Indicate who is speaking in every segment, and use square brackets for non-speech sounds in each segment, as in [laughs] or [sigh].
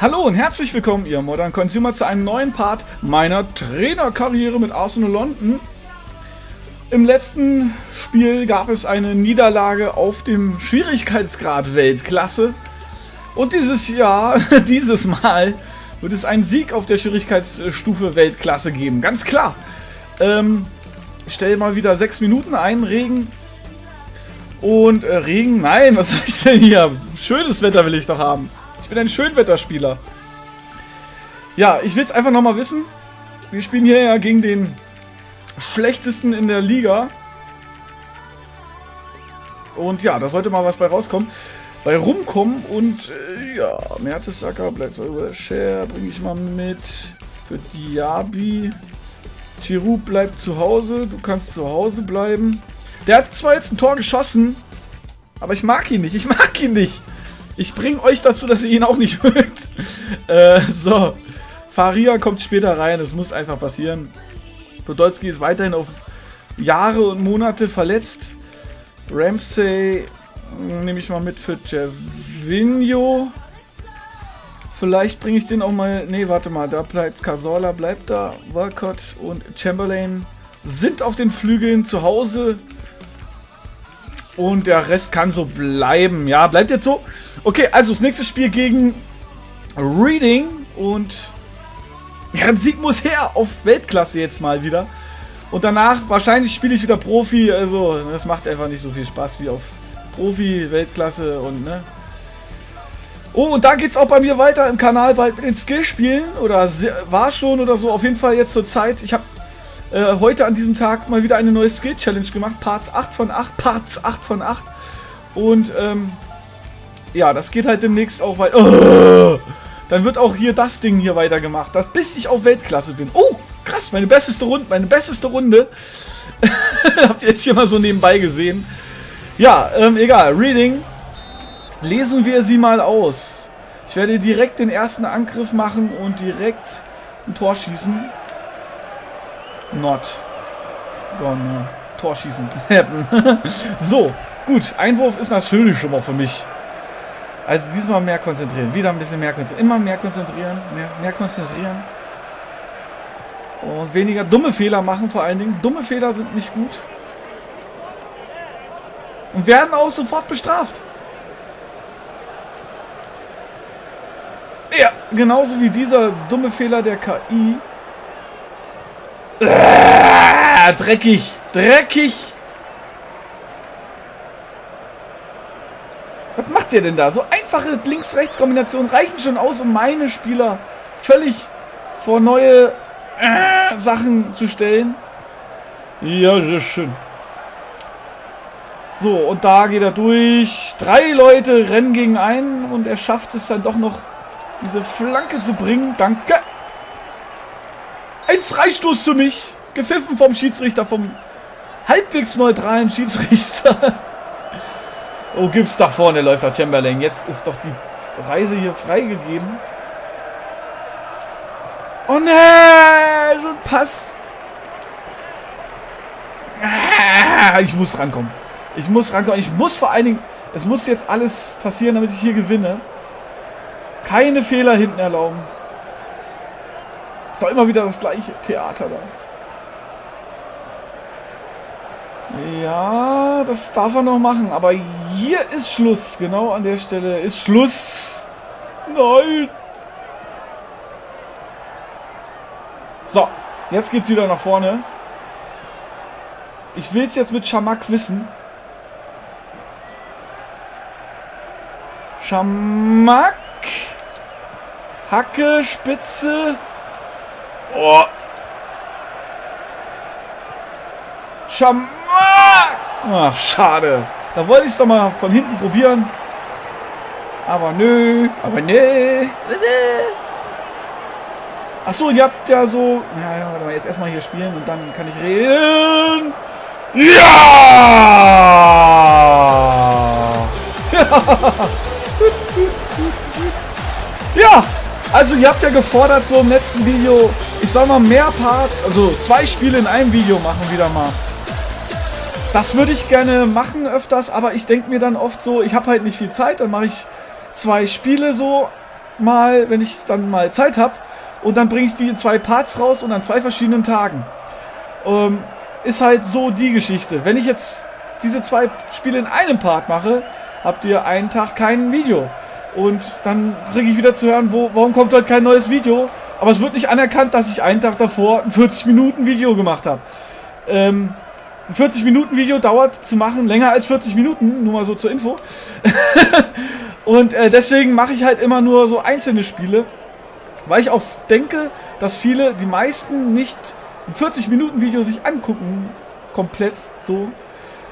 Speaker 1: Hallo und herzlich willkommen, ihr Modern Consumer, zu einem neuen Part meiner Trainerkarriere mit Arsenal London. Im letzten Spiel gab es eine Niederlage auf dem Schwierigkeitsgrad Weltklasse. Und dieses Jahr, [laughs] dieses Mal, wird es einen Sieg auf der Schwierigkeitsstufe Weltklasse geben. Ganz klar. Ähm, ich stelle mal wieder sechs Minuten ein, Regen. Und äh, Regen, nein, was soll ich denn hier? Schönes Wetter will ich doch haben bin ein Schönwetterspieler. Ja, ich will es einfach nochmal wissen. Wir spielen hier ja gegen den schlechtesten in der Liga. Und ja, da sollte mal was bei rauskommen. Bei rumkommen und äh, ja, Mertesacker bleibt so über Share, bringe ich mal mit. Für Diaby. Giroud bleibt zu Hause, du kannst zu Hause bleiben. Der hat zwar jetzt ein Tor geschossen, aber ich mag ihn nicht, ich mag ihn nicht. Ich bringe euch dazu, dass ihr ihn auch nicht [laughs] mögt. äh, so. Faria kommt später rein. Es muss einfach passieren. Podolski ist weiterhin auf Jahre und Monate verletzt. Ramsey hm, nehme ich mal mit für Cervinho. Vielleicht bringe ich den auch mal... Ne, warte mal. Da bleibt Casola, bleibt da. Walcott und Chamberlain sind auf den Flügeln zu Hause. Und der Rest kann so bleiben. Ja, bleibt jetzt so. Okay, also das nächste Spiel gegen Reading. Und ja, ein Sieg muss her auf Weltklasse jetzt mal wieder. Und danach wahrscheinlich spiele ich wieder Profi. Also das macht einfach nicht so viel Spaß wie auf Profi, Weltklasse und ne. Oh, und da geht es auch bei mir weiter im Kanal bald mit den Skillspielen. Oder war schon oder so. Auf jeden Fall jetzt zur Zeit. Ich habe äh, heute an diesem Tag mal wieder eine neue Skill-Challenge gemacht. Parts 8 von 8. Parts 8 von 8. Und ähm, ja, das geht halt demnächst auch weiter. Oh, dann wird auch hier das Ding hier weitergemacht. Bis ich auf Weltklasse bin. Oh, krass, meine beste Runde. Meine beste Runde. [laughs] Habt ihr jetzt hier mal so nebenbei gesehen. Ja, ähm, egal. Reading. Lesen wir sie mal aus. Ich werde direkt den ersten Angriff machen und direkt ein Tor schießen not gonna Tor schießen [laughs] so, gut. Einwurf ist natürlich schon mal für mich. Also diesmal mehr konzentrieren. Wieder ein bisschen mehr konzentrieren. Immer mehr konzentrieren. Mehr, mehr konzentrieren. Und weniger dumme Fehler machen vor allen Dingen. Dumme Fehler sind nicht gut. Und werden auch sofort bestraft. Ja, genauso wie dieser dumme Fehler der KI äh, dreckig. Dreckig. Was macht ihr denn da? So einfache Links-Rechts-Kombinationen reichen schon aus, um meine Spieler völlig vor neue äh, Sachen zu stellen. Ja, sehr schön. So, und da geht er durch. Drei Leute rennen gegen einen und er schafft es dann doch noch, diese Flanke zu bringen. Danke. Ein Freistoß für mich. Gepfiffen vom Schiedsrichter, vom halbwegs neutralen Schiedsrichter. [laughs] oh, gibt's da vorne, läuft da Chamberlain. Jetzt ist doch die Reise hier freigegeben. Oh ne, so ein Pass. Ah, ich muss rankommen. Ich muss rankommen. Ich muss vor allen Dingen, es muss jetzt alles passieren, damit ich hier gewinne. Keine Fehler hinten erlauben. Ist doch immer wieder das gleiche Theater da. Ja, das darf er noch machen. Aber hier ist Schluss. Genau an der Stelle ist Schluss. Nein. So, jetzt geht's wieder nach vorne. Ich will es jetzt mit Schamak wissen. Schamak. Hacke, Spitze. Oh. Scham Ach, schade. Da wollte ich es doch mal von hinten probieren. Aber nö. Aber nö. Achso, ihr habt ja so... Ja, warte mal, jetzt erstmal hier spielen und dann kann ich reden. Ja! [laughs] ja! Also ihr habt ja gefordert so im letzten Video, ich soll mal mehr Parts, also zwei Spiele in einem Video machen wieder mal. Das würde ich gerne machen öfters, aber ich denke mir dann oft so, ich habe halt nicht viel Zeit, dann mache ich zwei Spiele so mal, wenn ich dann mal Zeit habe. Und dann bringe ich die in zwei Parts raus und an zwei verschiedenen Tagen. Ähm, ist halt so die Geschichte. Wenn ich jetzt diese zwei Spiele in einem Part mache, habt ihr einen Tag kein Video. Und dann kriege ich wieder zu hören, wo, warum kommt heute kein neues Video? Aber es wird nicht anerkannt, dass ich einen Tag davor ein 40-Minuten-Video gemacht habe. Ähm, ein 40-Minuten-Video dauert zu machen länger als 40 Minuten, nur mal so zur Info. [laughs] und äh, deswegen mache ich halt immer nur so einzelne Spiele, weil ich auch denke, dass viele, die meisten nicht ein 40-Minuten-Video sich angucken, komplett so.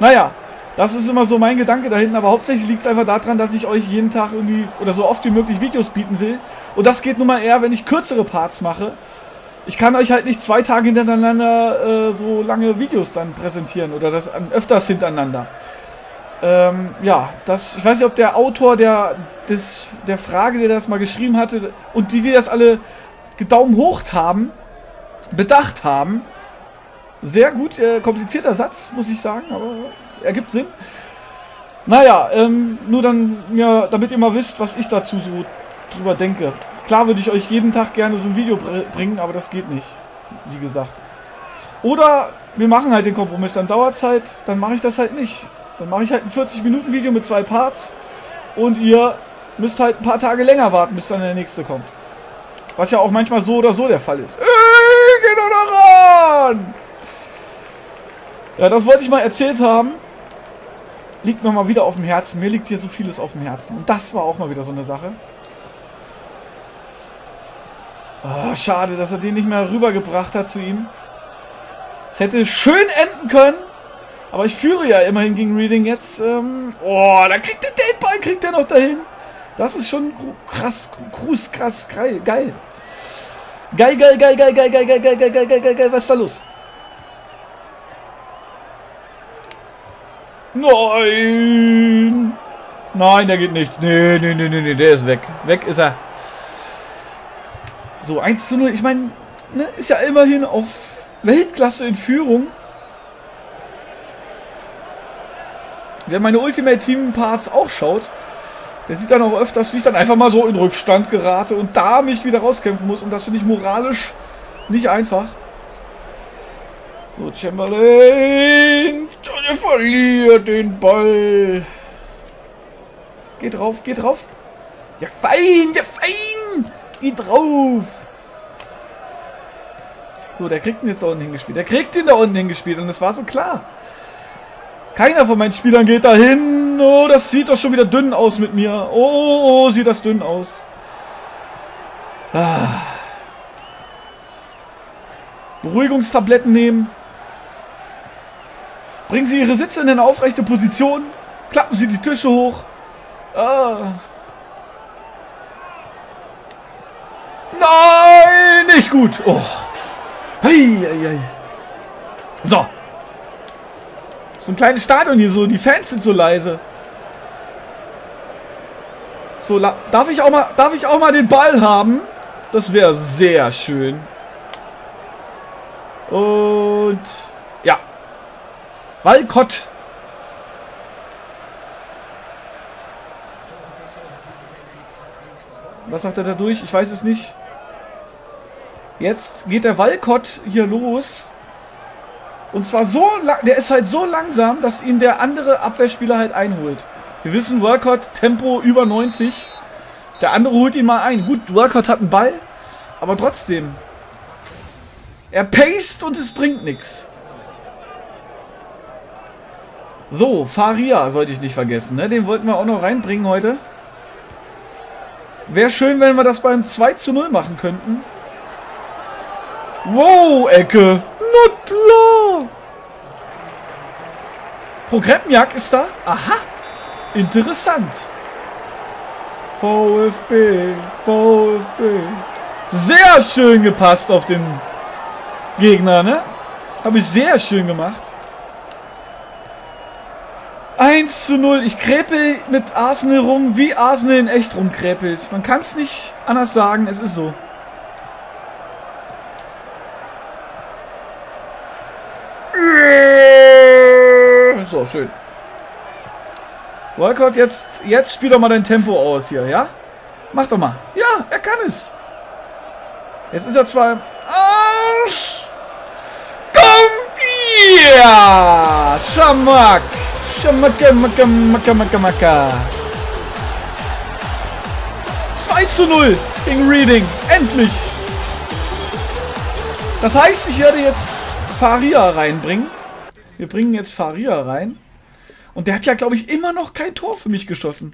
Speaker 1: Naja, das ist immer so mein Gedanke dahinten, aber hauptsächlich liegt es einfach daran, dass ich euch jeden Tag irgendwie oder so oft wie möglich Videos bieten will. Und das geht nun mal eher, wenn ich kürzere Parts mache. Ich kann euch halt nicht zwei Tage hintereinander äh, so lange Videos dann präsentieren oder das öfters hintereinander. Ähm, ja, das, ich weiß nicht, ob der Autor der, des, der Frage, der das mal geschrieben hatte und die wir das alle Daumen hoch haben, bedacht haben. Sehr gut, äh, komplizierter Satz, muss ich sagen, aber ergibt Sinn. Naja, ähm, nur dann, ja, damit ihr mal wisst, was ich dazu so drüber denke. Klar würde ich euch jeden Tag gerne so ein Video bringen, aber das geht nicht. Wie gesagt. Oder wir machen halt den Kompromiss, dann dauert es halt, dann mache ich das halt nicht. Dann mache ich halt ein 40-Minuten-Video mit zwei Parts und ihr müsst halt ein paar Tage länger warten, bis dann der nächste kommt. Was ja auch manchmal so oder so der Fall ist. Äh, geh doch da ran! Ja, das wollte ich mal erzählt haben liegt mir mal wieder auf dem Herzen. Mir liegt hier so vieles auf dem Herzen. Und das war auch mal wieder so eine Sache. Oh, schade, dass er den nicht mehr rübergebracht hat zu ihm. Es hätte schön enden können. Aber ich führe ja immerhin gegen Reading jetzt. Ähm, oh, da kriegt der den Ball, kriegt er noch dahin. Das ist schon krass, krass, krass, geil. Geil, geil, geil, geil, geil, geil, geil, geil, geil, geil, geil, geil, geil, was ist da los? Nein! Nein, der geht nicht. Nee, nee, nee, nee, nee, der ist weg. Weg ist er. So, 1 zu 0. Ich meine, ne, ist ja immerhin auf Weltklasse in Führung. Wer meine Ultimate Team Parts auch schaut, der sieht dann auch öfters, wie ich dann einfach mal so in Rückstand gerate und da mich wieder rauskämpfen muss. Und das finde ich moralisch nicht einfach. So, Chamberlain. Der verliert den Ball. Geh drauf, geh drauf. Ja, fein, ja, fein. Geh drauf. So, der kriegt ihn jetzt da unten hingespielt. Der kriegt ihn da unten hingespielt und es war so klar. Keiner von meinen Spielern geht da hin. Oh, das sieht doch schon wieder dünn aus mit mir. Oh, oh sieht das dünn aus. Ah. Beruhigungstabletten nehmen. Bringen Sie Ihre Sitze in eine aufrechte Position. Klappen Sie die Tische hoch. Ah. Nein, nicht gut. Oh. Hei, hei, hei. So. So ein kleines Stadion hier so. Die Fans sind so leise. So, darf ich auch mal, darf ich auch mal den Ball haben? Das wäre sehr schön. Und Walcott. Was sagt er da durch? Ich weiß es nicht. Jetzt geht der Walcott hier los. Und zwar so lang, der ist halt so langsam, dass ihn der andere Abwehrspieler halt einholt. Wir wissen, Walcott Tempo über 90. Der andere holt ihn mal ein. Gut, Walcott hat einen Ball, aber trotzdem. Er paced und es bringt nichts. So, Faria sollte ich nicht vergessen. Ne? Den wollten wir auch noch reinbringen heute. Wäre schön, wenn wir das beim 2 zu 0 machen könnten. Wow, Ecke. Na klar. Ist da. Aha. Interessant. VfB, VfB. Sehr schön gepasst auf den Gegner, ne? Habe ich sehr schön gemacht. 1 zu 0. Ich kräpel mit Arsenal rum, wie Arsenal in echt rumkräpelt. Man kann es nicht anders sagen, es ist so. So, schön. Walcott, jetzt, jetzt spiel doch mal dein Tempo aus hier, ja? Mach doch mal. Ja, er kann es. Jetzt ist er zwar Arsch. Komm! Ja! Schamak! Schamaka, maka, maka, maka, maka. 2 zu 0 gegen Reading. Endlich! Das heißt, ich werde jetzt Faria reinbringen. Wir bringen jetzt Faria rein. Und der hat ja, glaube ich, immer noch kein Tor für mich geschossen.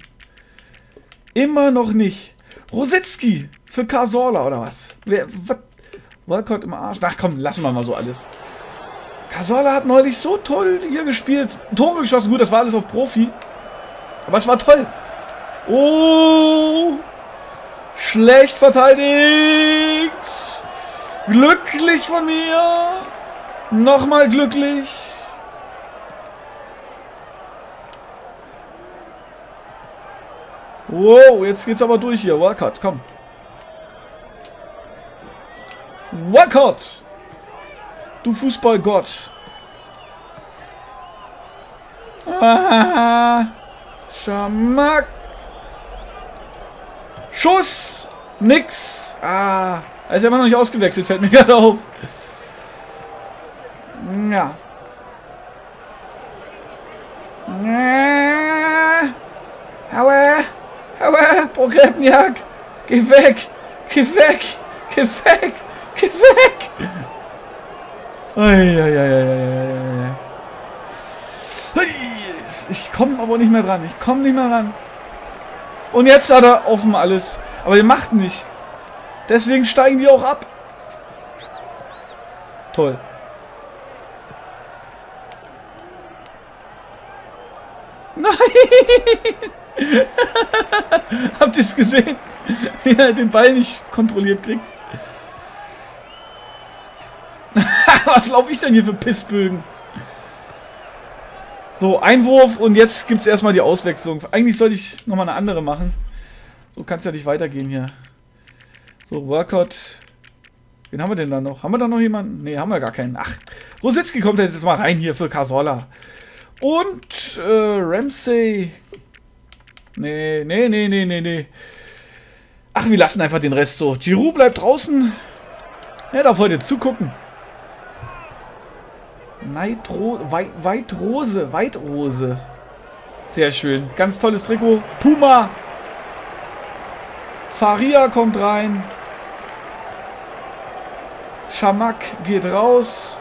Speaker 1: Immer noch nicht. Rositzky für Kasorla oder was? Wer, was? Walcott im Arsch. Ach komm, lassen wir mal so alles. Kasorla hat neulich so toll hier gespielt. Tore geschossen. Gut, das war alles auf Profi. Aber es war toll. Oh. Schlecht verteidigt. Glücklich von mir. Nochmal glücklich. Wow, jetzt geht's aber durch hier. Walcott, komm. Walcott! Du Fußballgott. Ah, Schamak. Schuss! Nix! Ah, er ist ja immer noch nicht ausgewechselt, fällt mir [laughs] gerade auf. Ja. Haue! Haue! Programmjag! Geh weg! Geh weg! Geh weg! Geh weg! Ich komme aber nicht mehr dran. Ich komme nicht mehr ran. Und jetzt hat er offen alles. Aber ihr macht nicht. Deswegen steigen die auch ab. Toll. [laughs] Nein! [laughs] Habt ihr es gesehen? [laughs] Wie er den Ball nicht kontrolliert kriegt. [laughs] Was laufe ich denn hier für Pissbögen? So, Einwurf und jetzt gibt es erstmal die Auswechslung. Eigentlich sollte ich nochmal eine andere machen. So kann es ja nicht weitergehen hier. So, Workout. Wen haben wir denn da noch? Haben wir da noch jemanden? Ne, haben wir gar keinen. Ach, Rositzky kommt jetzt mal rein hier für Casola. Und äh, Ramsey. Nee, nee, nee, nee, nee, nee. Ach, wir lassen einfach den Rest so. Giroud bleibt draußen. Er darf heute zugucken. Neitro Weit Weitrose. Weitrose. Sehr schön. Ganz tolles Trikot. Puma. Faria kommt rein. Schamak geht raus.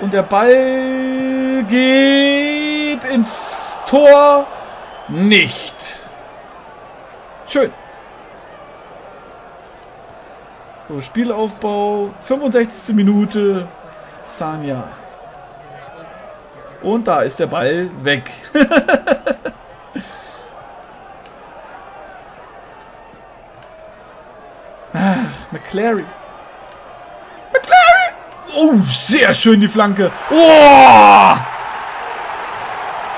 Speaker 1: Und der Ball geht ins Tor. Nicht. Schön. So, Spielaufbau. 65. Minute. Sanja. Und da ist der Ball weg. [laughs] Ach, McClary. McClary! Oh, sehr schön die Flanke. Oh!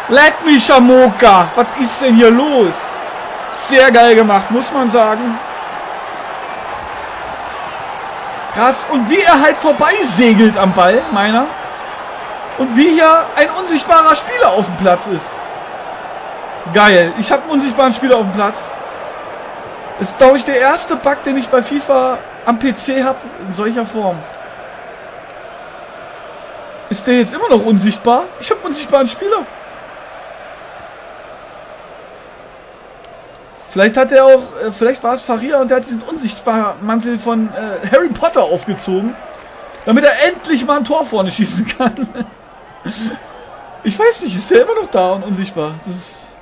Speaker 1: Let me Shamoka. Was ist denn hier los? Sehr geil gemacht, muss man sagen. Krass. Und wie er halt vorbei segelt am Ball, meiner. Und wie hier ein unsichtbarer Spieler auf dem Platz ist. Geil. Ich habe einen unsichtbaren Spieler auf dem Platz. Das ist, glaube ich, der erste Bug, den ich bei FIFA am PC habe, in solcher Form. Ist der jetzt immer noch unsichtbar? Ich habe einen unsichtbaren Spieler. Vielleicht hat er auch, äh, vielleicht war es Faria und der hat diesen unsichtbaren Mantel von äh, Harry Potter aufgezogen, damit er endlich mal ein Tor vorne schießen kann. [laughs] Ich weiß nicht, ist der immer noch da und unsichtbar? Das ist,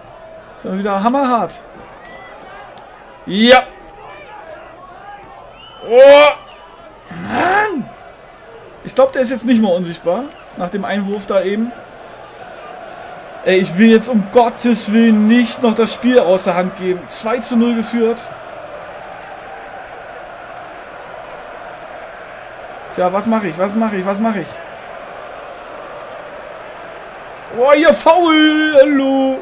Speaker 1: das ist wieder hammerhart. Ja. Oh. Mann. Ich glaube, der ist jetzt nicht mehr unsichtbar. Nach dem Einwurf da eben. Ey, ich will jetzt um Gottes Willen nicht noch das Spiel aus der Hand geben. 2 zu 0 geführt. Tja, was mache ich? Was mache ich? Was mache ich? Oh, ihr faul! Hallo!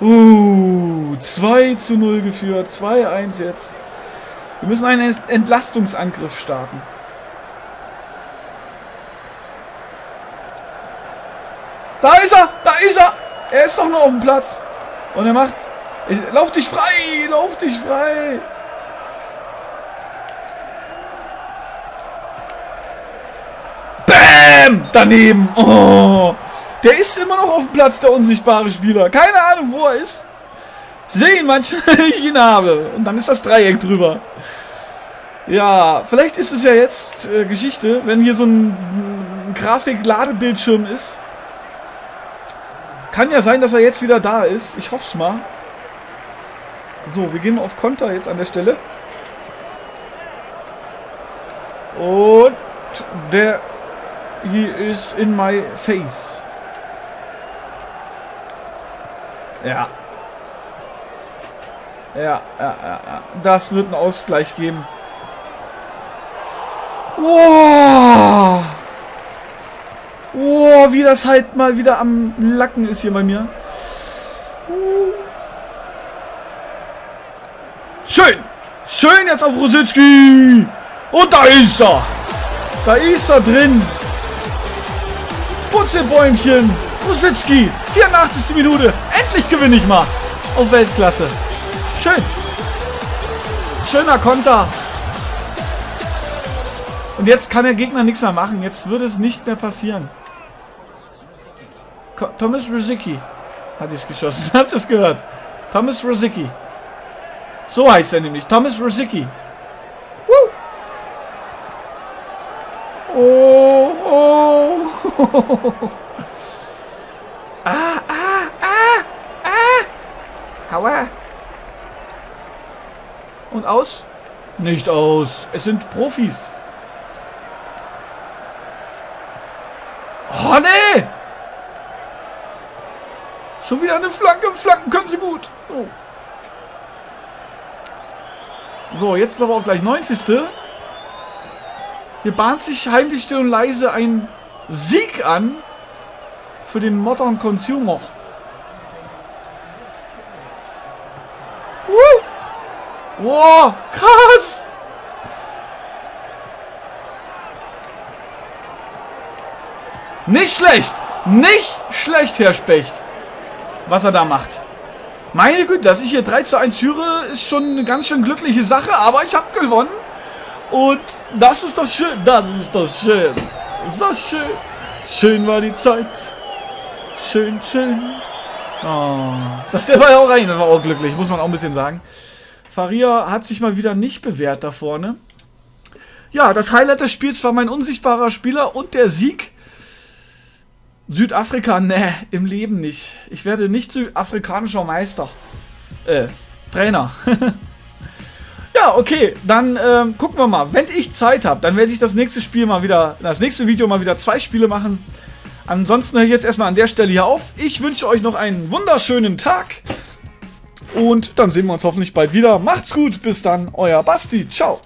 Speaker 1: Uh, 2 zu 0 geführt. 2-1 jetzt. Wir müssen einen Entlastungsangriff starten. Da ist er! Da ist er! Er ist doch nur auf dem Platz. Und er macht Ich, lauf dich frei! Lauf dich frei! Bam! Daneben! Oh! Der ist immer noch auf dem Platz, der unsichtbare Spieler. Keine Ahnung, wo er ist. Sehen manchmal, [laughs] ich ihn habe. Und dann ist das Dreieck drüber. Ja, vielleicht ist es ja jetzt äh, Geschichte, wenn hier so ein, ein Grafik-Ladebildschirm ist. Kann ja sein, dass er jetzt wieder da ist. Ich hoffe es mal. So, wir gehen mal auf Konter jetzt an der Stelle. Und der he is in my face. Ja. Ja, ja, ja. Das wird einen Ausgleich geben. Wow. Wow, wie das halt mal wieder am Lacken ist hier bei mir. Schön. Schön jetzt auf Rositzky. Und da ist er. Da ist er drin. Putzelbäumchen. Rositzky. 84. Minute. Endlich gewinne ich mal. Auf Weltklasse. Schön. Schöner Konter. Und jetzt kann der Gegner nichts mehr machen. Jetzt würde es nicht mehr passieren. Thomas Rosicki hat es geschossen. [laughs] Habt ihr es gehört? Thomas Rosicki. So heißt er nämlich. Thomas Rosicki. Woo! Oh. [laughs] ah, ah, ah, ah. Aua. Und aus? Nicht aus. Es sind Profis. Oh, nee! Schon wieder eine Flanke. Flanken können sie gut. Oh. So, jetzt ist aber auch gleich 90. Hier bahnt sich heimlich still und leise ein Sieg an für den Modern Consumer. Woo! Wow, krass! Nicht schlecht! Nicht schlecht, Herr Specht! Was er da macht. Meine Güte, dass ich hier 3 zu 1 führe, ist schon eine ganz schön glückliche Sache, aber ich habe gewonnen. Und das ist doch schön. Das ist doch schön. So schön. Schön war die Zeit. Schön, schön. Oh. Das der war ja auch rein, das war auch glücklich, muss man auch ein bisschen sagen. Faria hat sich mal wieder nicht bewährt da vorne. Ja, das Highlight des Spiels war mein unsichtbarer Spieler und der Sieg. Südafrika, ne, im Leben nicht. Ich werde nicht südafrikanischer Meister. Äh, Trainer. [laughs] ja, okay, dann ähm, gucken wir mal. Wenn ich Zeit habe, dann werde ich das nächste Spiel mal wieder, das nächste Video mal wieder zwei Spiele machen. Ansonsten höre ich jetzt erstmal an der Stelle hier auf. Ich wünsche euch noch einen wunderschönen Tag. Und dann sehen wir uns hoffentlich bald wieder. Macht's gut, bis dann, euer Basti. Ciao.